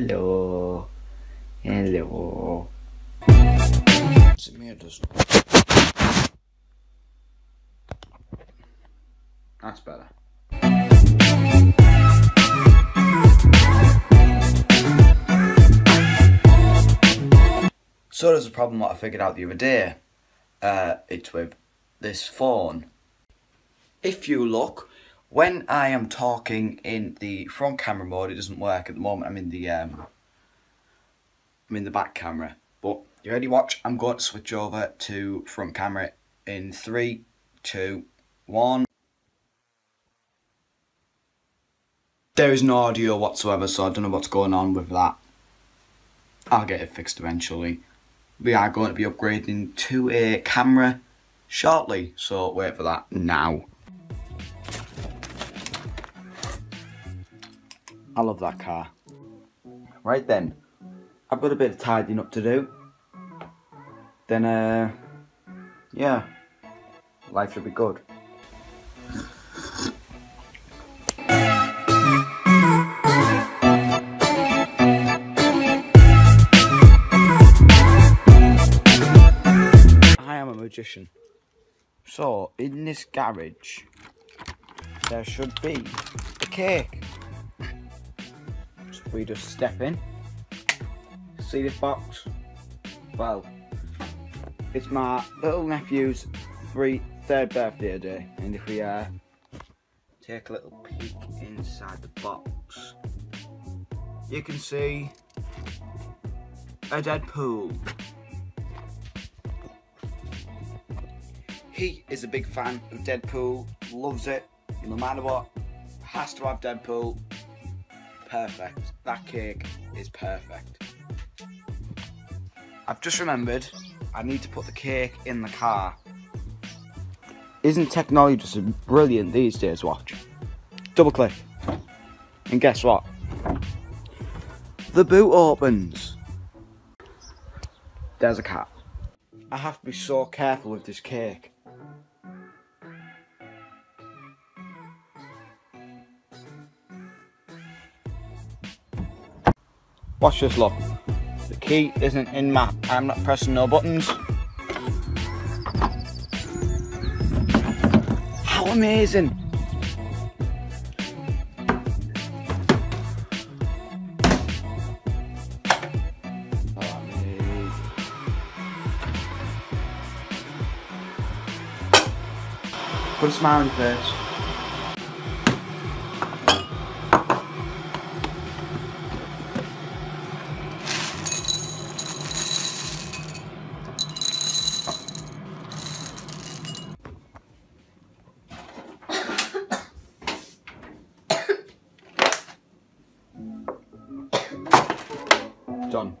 Hello. Hello. That's better. So there's a problem that I figured out the other day. Uh, it's with this phone. If you look when I am talking in the front camera mode, it doesn't work at the moment. I'm in the um, I'm in the back camera. But you ready? Watch. I'm going to switch over to front camera in three, two, one. There is no audio whatsoever, so I don't know what's going on with that. I'll get it fixed eventually. We are going to be upgrading to a camera shortly, so wait for that now. I love that car. Right then, I've got a bit of tidying up to do. Then, uh, yeah, life should be good. I am a magician. So, in this garage, there should be a cake. We just step in. See this box? Well, it's my little nephew's three, third birthday today. And if we uh, take a little peek inside the box, you can see a Deadpool. He is a big fan of Deadpool, loves it, no matter what, has to have Deadpool. Perfect. That cake is perfect. I've just remembered I need to put the cake in the car. Isn't technology just brilliant these days? Watch. Double click. And guess what? The boot opens. There's a cat. I have to be so careful with this cake. Watch this look. The key isn't in my I'm not pressing no buttons. How amazing! Amazing. Put a smile on your face. John.